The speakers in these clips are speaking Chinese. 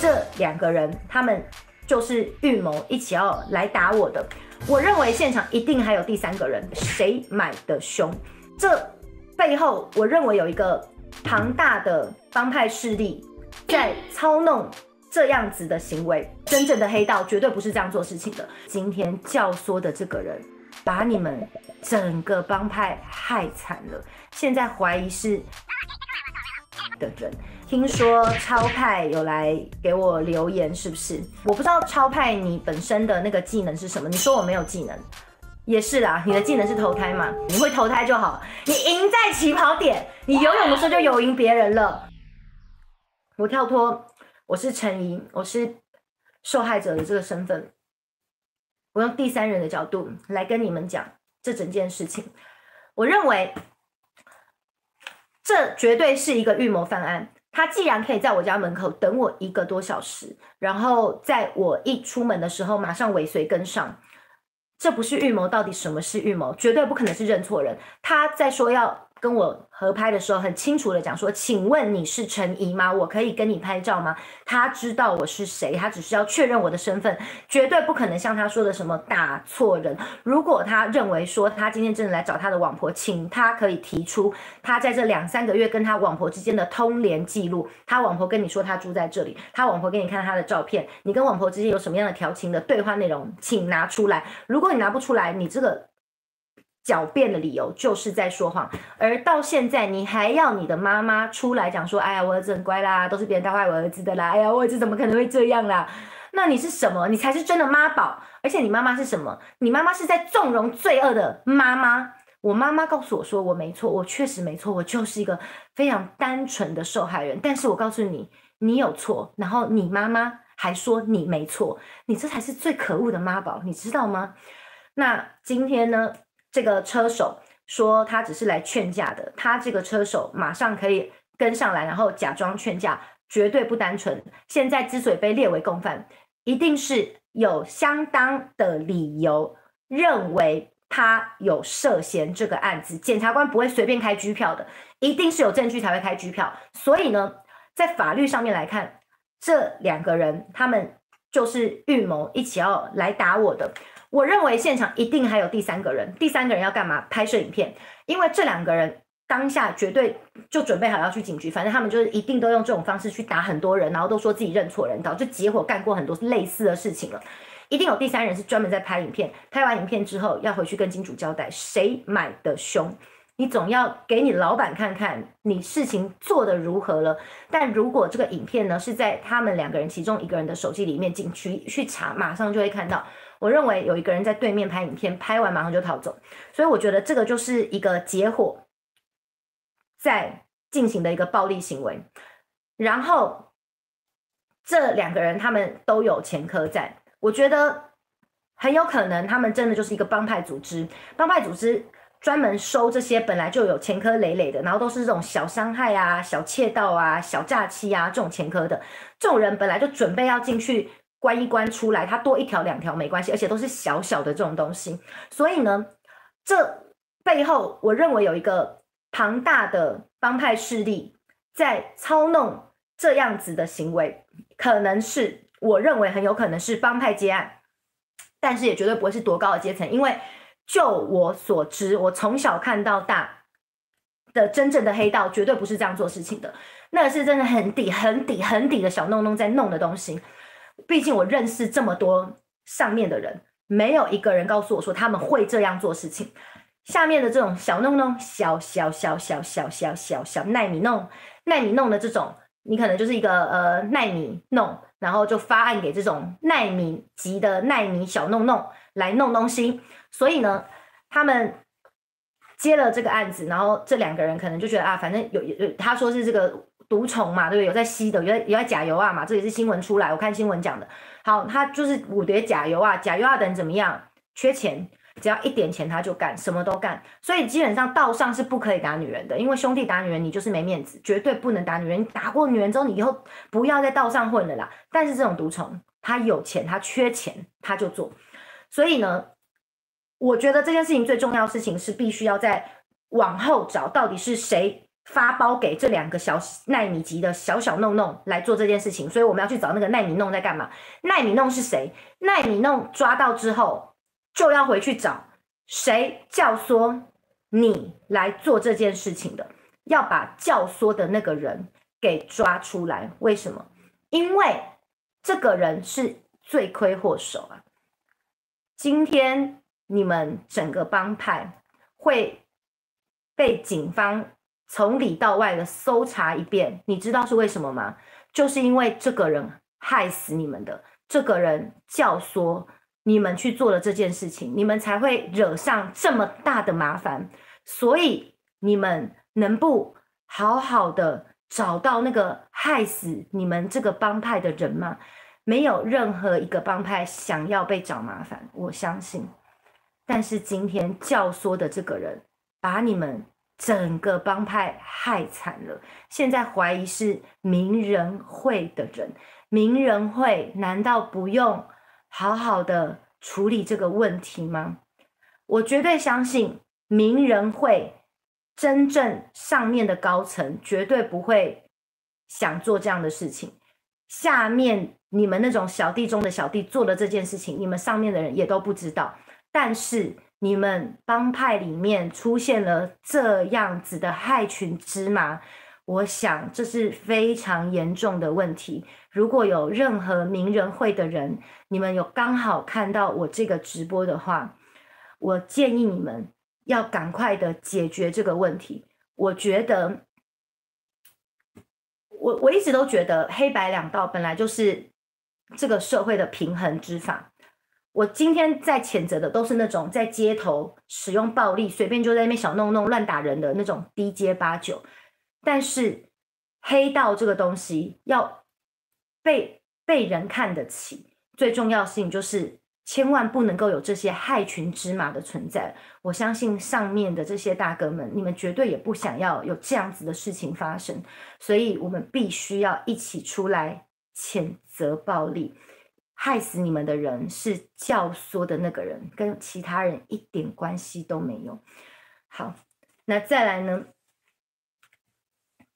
这两个人他们就是预谋一起要来打我的。我认为现场一定还有第三个人，谁买的凶？这背后我认为有一个庞大的帮派势力在操弄这样子的行为。真正的黑道绝对不是这样做事情的。今天教唆的这个人把你们整个帮派害惨了，现在怀疑是的人。听说超派有来给我留言，是不是？我不知道超派你本身的那个技能是什么。你说我没有技能，也是啦。你的技能是投胎嘛？你会投胎就好。你赢在起跑点，你游泳的时候就游赢别人了。我跳脱，我是陈怡，我是受害者的这个身份。我用第三人的角度来跟你们讲这整件事情。我认为这绝对是一个预谋犯案。他既然可以在我家门口等我一个多小时，然后在我一出门的时候马上尾随跟上，这不是预谋，到底什么是预谋？绝对不可能是认错人。他在说要。跟我合拍的时候，很清楚的讲说，请问你是陈怡吗？我可以跟你拍照吗？他知道我是谁，他只是要确认我的身份，绝对不可能像他说的什么打错人。如果他认为说他今天真的来找他的网婆，请他可以提出他在这两三个月跟他网婆之间的通联记录。他网婆跟你说他住在这里，他网婆给你看他的照片，你跟网婆之间有什么样的调情的对话内容，请拿出来。如果你拿不出来，你这个。狡辩的理由就是在说谎，而到现在你还要你的妈妈出来讲说：“哎呀，我儿子很乖啦，都是别人带坏我儿子的啦。”哎呀，我儿子怎么可能会这样啦？那你是什么？你才是真的妈宝！而且你妈妈是什么？你妈妈是在纵容罪恶的妈妈。我妈妈告诉我说：“我没错，我确实没错，我就是一个非常单纯的受害人。”但是我告诉你，你有错，然后你妈妈还说你没错，你这才是最可恶的妈宝，你知道吗？那今天呢？这个车手说他只是来劝架的，他这个车手马上可以跟上来，然后假装劝架，绝对不单纯。现在之所以被列为共犯，一定是有相当的理由认为他有涉嫌这个案子。检察官不会随便开拘票的，一定是有证据才会开拘票。所以呢，在法律上面来看，这两个人他们就是预谋一起要来打我的。我认为现场一定还有第三个人，第三个人要干嘛？拍摄影片，因为这两个人当下绝对就准备好要去警局，反正他们就是一定都用这种方式去打很多人，然后都说自己认错人，导致结伙干过很多类似的事情了。一定有第三人是专门在拍影片，拍完影片之后要回去跟金主交代谁买的凶，你总要给你老板看看你事情做的如何了。但如果这个影片呢是在他们两个人其中一个人的手机里面，警局去查，马上就会看到。我认为有一个人在对面拍影片，拍完马上就逃走，所以我觉得这个就是一个结伙在进行的一个暴力行为。然后这两个人他们都有前科在，我觉得很有可能他们真的就是一个帮派组织。帮派组织专门收这些本来就有前科累累的，然后都是这种小伤害啊、小窃盗啊、小诈欺啊这种前科的，这种人本来就准备要进去。关一关出来，它多一条两条没关系，而且都是小小的这种东西。所以呢，这背后我认为有一个庞大的帮派势力在操弄这样子的行为，可能是我认为很有可能是帮派接案，但是也绝对不会是多高的阶层，因为就我所知，我从小看到大的真正的黑道绝对不是这样做事情的，那是真的很底、很底、很底的小弄弄在弄的东西。毕竟我认识这么多上面的人，没有一个人告诉我说他们会这样做事情。下面的这种小弄弄、小小小小小小小小奈米弄、奈米弄的这种，你可能就是一个呃奈米弄，然后就发案给这种奈米级的奈米小弄弄来弄东西。所以呢，他们接了这个案子，然后这两个人可能就觉得啊，反正有有他说是这个。毒虫嘛，对不对？有在吸的，有在有在甲油啊嘛，这也是新闻出来，我看新闻讲的。好，他就是五叠甲油啊，甲油啊等怎么样？缺钱，只要一点钱他就干，什么都干。所以基本上道上是不可以打女人的，因为兄弟打女人你就是没面子，绝对不能打女人。打过女人之后，你以后不要在道上混了啦。但是这种毒虫，他有钱，他缺钱，他就做。所以呢，我觉得这件事情最重要的事情是必须要在往后找到底是谁。发包给这两个小奈米级的小小弄弄来做这件事情，所以我们要去找那个奈米弄在干嘛？奈米弄是谁？奈米弄抓到之后，就要回去找谁教唆你来做这件事情的，要把教唆的那个人给抓出来。为什么？因为这个人是罪魁祸首啊！今天你们整个帮派会被警方。从里到外的搜查一遍，你知道是为什么吗？就是因为这个人害死你们的，这个人教唆你们去做了这件事情，你们才会惹上这么大的麻烦。所以你们能不好好的找到那个害死你们这个帮派的人吗？没有任何一个帮派想要被找麻烦，我相信。但是今天教唆的这个人把你们。整个帮派害惨了，现在怀疑是名人会的人。名人会难道不用好好的处理这个问题吗？我绝对相信名人会真正上面的高层绝对不会想做这样的事情。下面你们那种小弟中的小弟做了这件事情，你们上面的人也都不知道。但是。你们帮派里面出现了这样子的害群之马，我想这是非常严重的问题。如果有任何名人会的人，你们有刚好看到我这个直播的话，我建议你们要赶快的解决这个问题。我觉得，我我一直都觉得黑白两道本来就是这个社会的平衡之法。我今天在谴责的都是那种在街头使用暴力、随便就在那边小弄弄、乱打人的那种低阶八九。但是黑道这个东西要被被人看得起，最重要性就是千万不能够有这些害群之马的存在。我相信上面的这些大哥们，你们绝对也不想要有这样子的事情发生，所以我们必须要一起出来谴责暴力。害死你们的人是教唆的那个人，跟其他人一点关系都没有。好，那再来呢？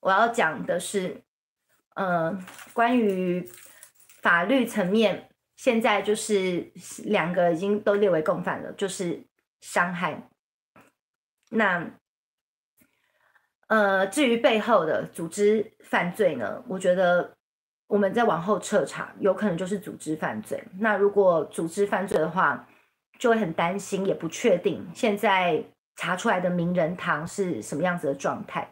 我要讲的是，呃，关于法律层面，现在就是两个已经都列为共犯了，就是伤害。那，呃，至于背后的组织犯罪呢？我觉得。我们再往后彻查，有可能就是组织犯罪。那如果组织犯罪的话，就会很担心，也不确定现在查出来的名人堂是什么样子的状态。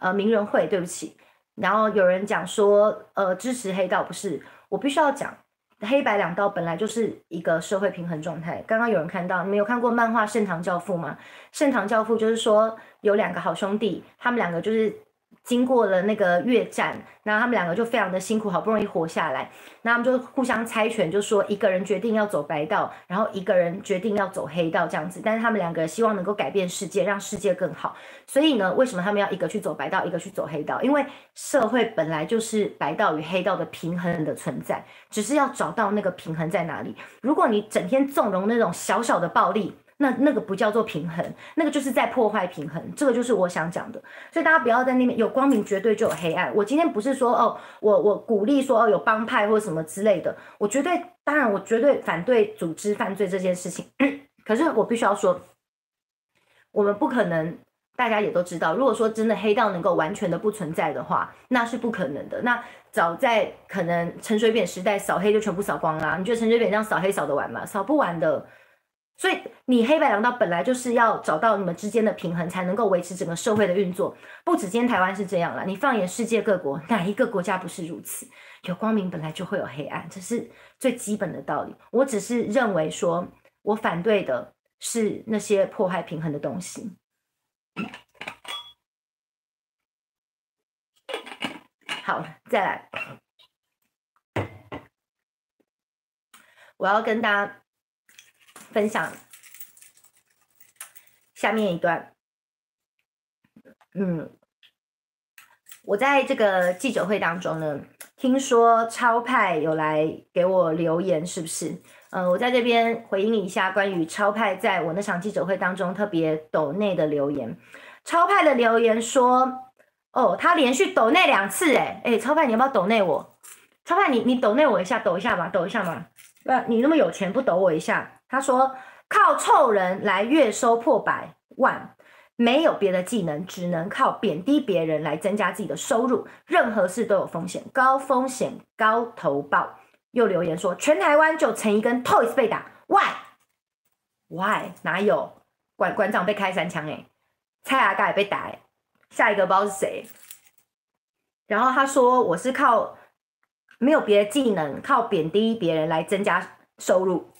呃，名人会，对不起。然后有人讲说，呃，支持黑道不是，我必须要讲，黑白两道本来就是一个社会平衡状态。刚刚有人看到，你们有看过漫画《盛唐教父》吗？《盛唐教父》就是说有两个好兄弟，他们两个就是。经过了那个越战，然后他们两个就非常的辛苦，好不容易活下来，那他们就互相猜拳，就说一个人决定要走白道，然后一个人决定要走黑道这样子。但是他们两个希望能够改变世界，让世界更好。所以呢，为什么他们要一个去走白道，一个去走黑道？因为社会本来就是白道与黑道的平衡的存在，只是要找到那个平衡在哪里。如果你整天纵容那种小小的暴力，那那个不叫做平衡，那个就是在破坏平衡，这个就是我想讲的。所以大家不要在那边有光明，绝对就有黑暗。我今天不是说哦，我我鼓励说哦有帮派或什么之类的，我绝对当然我绝对反对组织犯罪这件事情。可是我必须要说，我们不可能，大家也都知道，如果说真的黑道能够完全的不存在的话，那是不可能的。那早在可能陈水扁时代扫黑就全部扫光啦。你觉得陈水扁这样扫黑扫得完吗？扫不完的。所以，你黑白两道本来就是要找到你们之间的平衡，才能够维持整个社会的运作。不止今天台湾是这样了，你放眼世界各国，哪一个国家不是如此？有光明本来就会有黑暗，这是最基本的道理。我只是认为说，我反对的是那些破坏平衡的东西。好，再来，我要跟大家。分享下面一段，嗯，我在这个记者会当中呢，听说超派有来给我留言，是不是？嗯，我在这边回应一下关于超派在我那场记者会当中特别抖内的留言。超派的留言说，哦，他连续抖内两次，哎哎，超派你要不要抖内我？超派你你抖内我一下，抖一下吧，抖一下嘛。那你那么有钱，不抖我一下？他说靠凑人来月收破百万，没有别的技能，只能靠贬低别人来增加自己的收入。任何事都有风险，高风险高投报。又留言说全台湾就陈一跟 Toys 被打，Why？Why？哪有？馆馆长被开三枪哎，蔡阿盖也被打哎。下一个不知道是谁，然后他说我是靠没有别的技能，靠贬低别人来增加收入。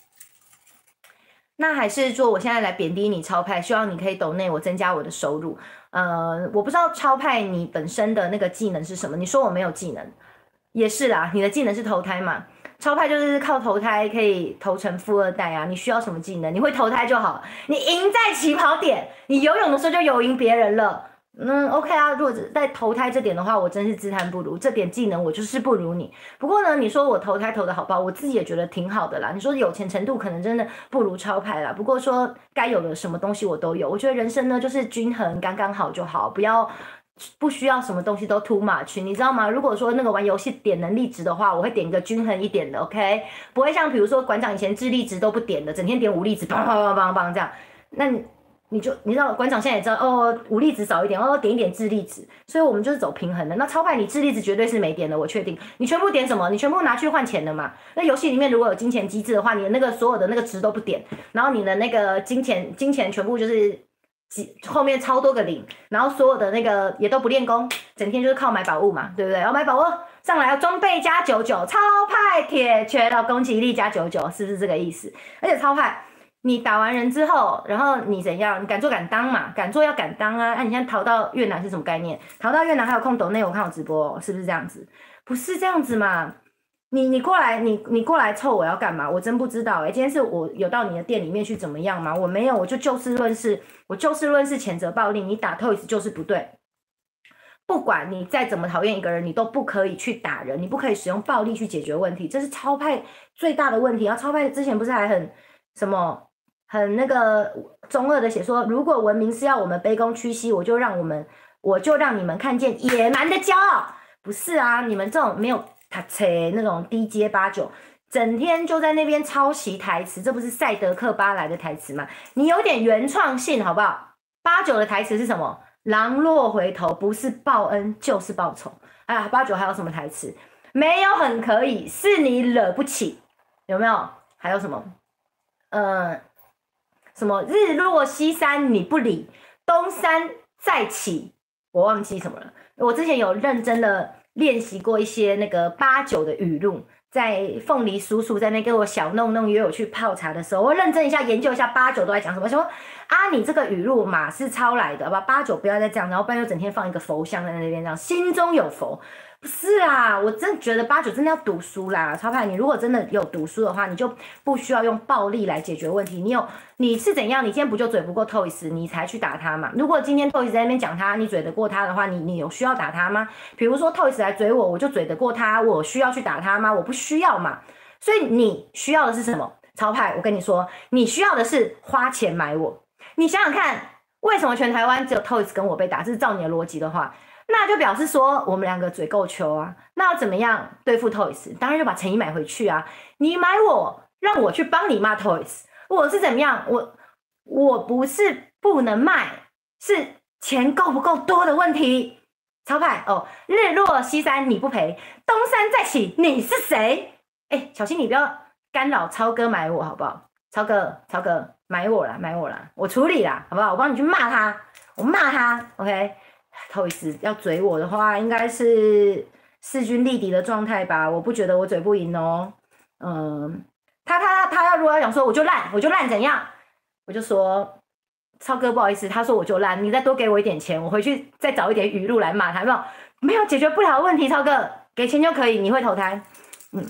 那还是说我现在来贬低你超派，希望你可以抖内我增加我的收入。呃，我不知道超派你本身的那个技能是什么？你说我没有技能，也是啦，你的技能是投胎嘛？超派就是靠投胎可以投成富二代啊！你需要什么技能？你会投胎就好，你赢在起跑点，你游泳的时候就游赢别人了。嗯，OK 啊，如果在投胎这点的话，我真是自叹不如。这点技能我就是不如你。不过呢，你说我投胎投的好不好？我自己也觉得挺好的啦。你说有钱程度可能真的不如超牌啦。不过说该有的什么东西我都有。我觉得人生呢就是均衡，刚刚好就好，不要不需要什么东西都 too much，你知道吗？如果说那个玩游戏点能力值的话，我会点一个均衡一点的，OK？不会像比如说馆长以前智力值都不点的，整天点武力值，砰砰砰砰砰这样。那。你就你知道馆长现在也知道哦，武力值少一点哦，点一点智力值，所以我们就是走平衡的。那超派你智力值绝对是没点的，我确定。你全部点什么？你全部拿去换钱的嘛？那游戏里面如果有金钱机制的话，你的那个所有的那个值都不点，然后你的那个金钱金钱全部就是几后面超多个零，然后所有的那个也都不练功，整天就是靠买宝物嘛，对不对？要买宝物上来要装备加九九，超派铁拳到攻击力加九九，是不是这个意思？而且超派。你打完人之后，然后你怎样？你敢做敢当嘛？敢做要敢当啊！那你现在逃到越南是什么概念？逃到越南还有空抖内我看我直播，是不是这样子？不是这样子嘛？你你过来，你你过来凑我要干嘛？我真不知道哎。今天是我有到你的店里面去怎么样吗？我没有，我就就事论事，我就事论事谴责暴力。你打 Toys 就是不对，不管你再怎么讨厌一个人，你都不可以去打人，你不可以使用暴力去解决问题，这是超派最大的问题。然后超派之前不是还很什么？很那个中二的写说，如果文明是要我们卑躬屈膝，我就让我们，我就让你们看见野蛮的骄傲。不是啊，你们这种没有他车那种低阶八九，整天就在那边抄袭台词，这不是赛德克巴莱的台词吗？你有点原创性好不好？八九的台词是什么？狼若回头，不是报恩就是报仇。哎呀，八九还有什么台词？没有很可以，是你惹不起，有没有？还有什么？嗯。什么日落西山你不理，东山再起，我忘记什么了。我之前有认真的练习过一些那个八九的语录，在凤梨叔叔在那给我小弄弄约我去泡茶的时候，我认真一下研究一下八九都在讲什么。说啊，你这个语录马是抄来的吧？八九不要再这样，然后不然又整天放一个佛像在那边，这样心中有佛。不是啊，我真的觉得八九真的要读书啦，超派。你如果真的有读书的话，你就不需要用暴力来解决问题。你有你是怎样？你今天不就嘴不过 Toys，你才去打他嘛？如果今天 Toys 在那边讲他，你嘴得过他的话，你你有需要打他吗？比如说 Toys 来嘴我，我就嘴得过他，我需要去打他吗？我不需要嘛。所以你需要的是什么？超派，我跟你说，你需要的是花钱买我。你想想看，为什么全台湾只有 Toys 跟我被打？这是照你的逻辑的话。那就表示说我们两个嘴够球啊，那要怎么样对付 Toys？当然就把陈怡买回去啊！你买我，让我去帮你骂 Toys，我是怎么样？我我不是不能卖，是钱够不够多的问题。超派哦，日落西山你不赔，东山再起你是谁？哎，小心你不要干扰超哥买我好不好？超哥，超哥买我啦，买我啦，我处理啦，好不好？我帮你去骂他，我骂他，OK。头一次要嘴我的话，应该是势均力敌的状态吧？我不觉得我嘴不赢哦。嗯，他他他要如果要讲说我就烂，我就烂怎样？我就说超哥不好意思，他说我就烂，你再多给我一点钱，我回去再找一点语录来骂他，没有没有解决不了问题，超哥给钱就可以，你会投胎？嗯。